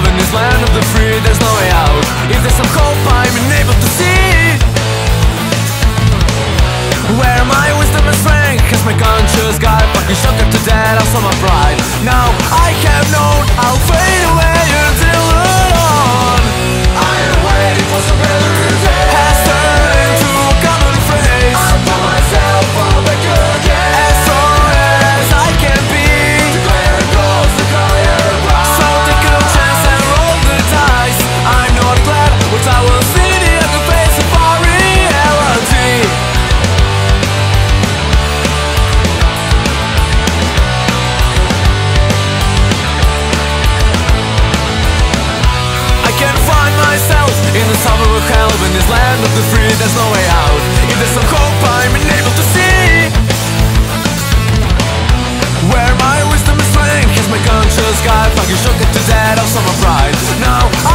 love in this land of the free There's no way out. If there's some hope? I'm unable to see. Where my wisdom and strength Cause my conscience got fucking shot up to death. I saw my pride. Now I have known how In the summer of hell, in this land of the free There's no way out. If there's some hope, I'm unable to see. Where my wisdom is slain Has my conscious guide. Fucking shook it to death of summer pride. Now